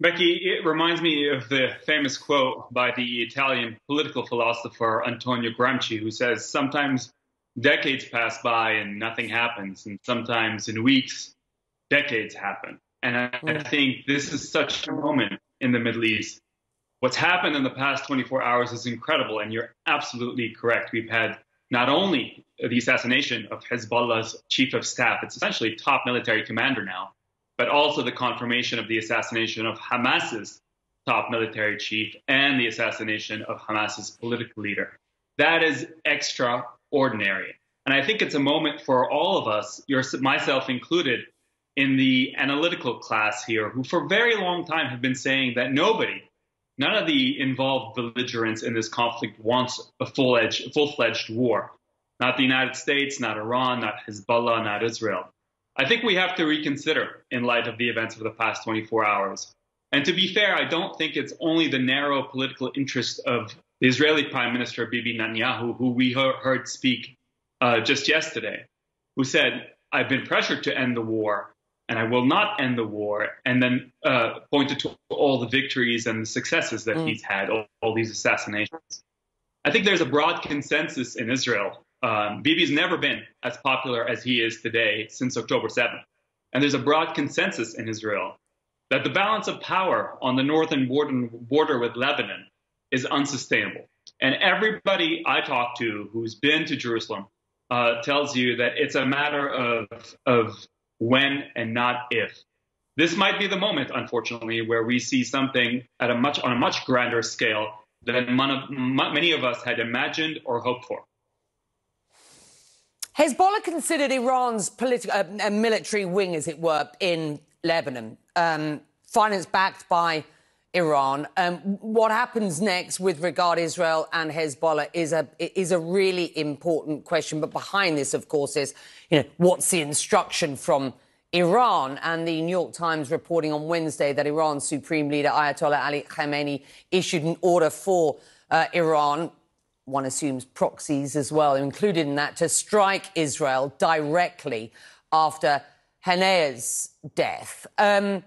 Becky, it reminds me of the famous quote by the Italian political philosopher Antonio Gramsci, who says, Sometimes decades pass by and nothing happens, and sometimes in weeks, decades happen. And I, I mm. think this is such a moment in the Middle East. What's happened in the past 24 hours is incredible, and you're absolutely correct. We've had not only the assassination of Hezbollah's chief of staff, it's essentially top military commander now, but also the confirmation of the assassination of Hamas's top military chief and the assassination of Hamas's political leader. That is extraordinary. And I think it's a moment for all of us, myself included, in the analytical class here, who for a very long time have been saying that nobody, none of the involved belligerents in this conflict wants a full-fledged, war. Not the United States, not Iran, not Hezbollah, not Israel. I think we have to reconsider in light of the events of the past 24 hours. And to be fair, I don't think it's only the narrow political interest of the Israeli Prime Minister Bibi Netanyahu, who we heard speak uh, just yesterday, who said, I've been pressured to end the war, and I will not end the war, and then uh, pointed to all the victories and the successes that mm. he's had, all, all, these assassinations. I think there's a broad consensus in Israel. Um, Bibi's never been as popular as he is today since October 7th. And there's a broad consensus in Israel that the balance of power on the northern border, with Lebanon is unsustainable. And everybody I talk to who's been to Jerusalem uh, tells you that it's a matter of, of when and not if. This might be the moment, unfortunately, where we see something at a much on a much grander scale than many of us had imagined or hoped for. Hezbollah considered Iran's political, uh, military wing, as it were, in Lebanon, um, finance backed by Iran. Um, what happens next with regard to Israel and Hezbollah is a is a really important question. But behind this, of course, is you know what's the instruction from Iran? And the New York Times reporting on Wednesday that Iran's supreme leader Ayatollah Ali Khamenei issued an order for uh, Iran. One assumes proxies as well, included in that, to strike Israel directly after Haniyeh's death. Um,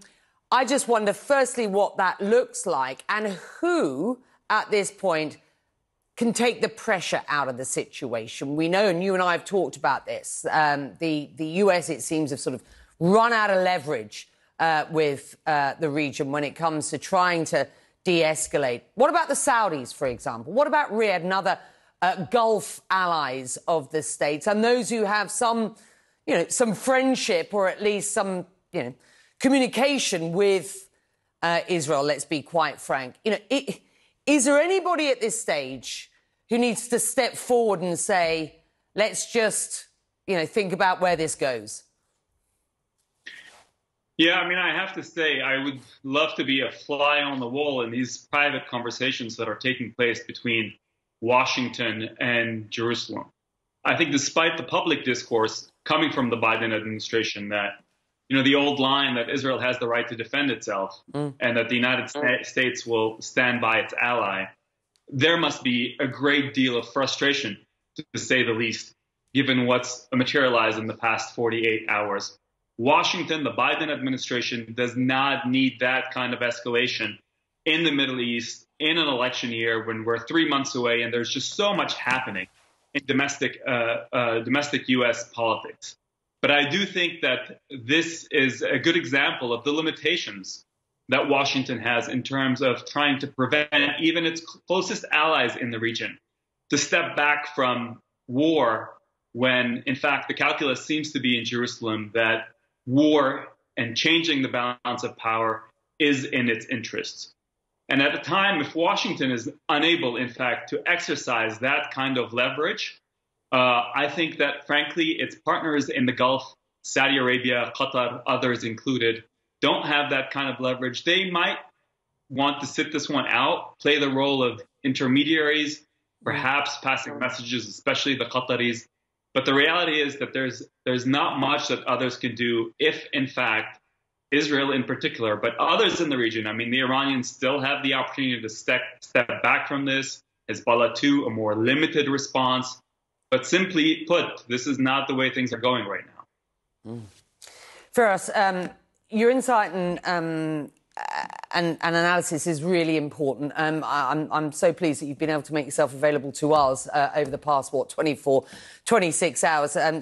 I just wonder, firstly, what that looks like and who at this point can take the pressure out of the situation. We know, and you and I have talked about this, um, the, the US, it seems, have sort of run out of leverage uh, with uh, the region when it comes to trying to de escalate. What about the Saudis, for example? What about Riyadh and other uh, Gulf allies of the States and those who have some, you know, some friendship or at least some, you know, communication with uh, Israel, let's be quite frank. You know, it, is there anybody at this stage who needs to step forward and say, let's just, you know, think about where this goes? Yeah, I mean, I have to say, I would love to be a fly on the wall in these private conversations that are taking place between Washington and Jerusalem. I think, despite the public discourse coming from the Biden administration that you know, the old line that Israel has the right to defend itself mm. and that the United mm. States will stand by its ally, there must be a great deal of frustration, to say the least, given what's materialized in the past 48 hours. Washington, the Biden administration, does not need that kind of escalation in the Middle East in an election year when we're three months away and there's just so much happening in domestic, uh, uh, domestic U.S. politics. But I do think that this is a good example of the limitations that Washington has in terms of trying to prevent even its closest allies in the region to step back from war when, in fact, the calculus seems to be in Jerusalem that war and changing the balance of power is in its interests. And at the time, if Washington is unable, in fact, to exercise that kind of leverage, uh, I think that, frankly, its partners in the Gulf, Saudi Arabia, Qatar, others included, don't have that kind of leverage. They might want to sit this one out, play the role of intermediaries, perhaps passing messages, especially the Qataris. But the reality is that there's there's not much that others can do if, in fact, Israel in particular, but others in the region. I mean, the Iranians still have the opportunity to step step back from this. Hezbollah too, a more limited response. But simply put, this is not the way things are going right now. Mm. Firas, um, your insight and um, and, and, analysis is really important. Um, I, am I'm, I'm so pleased that you've been able to make yourself available to us uh, over the past, what, 24, 26 hours. Um,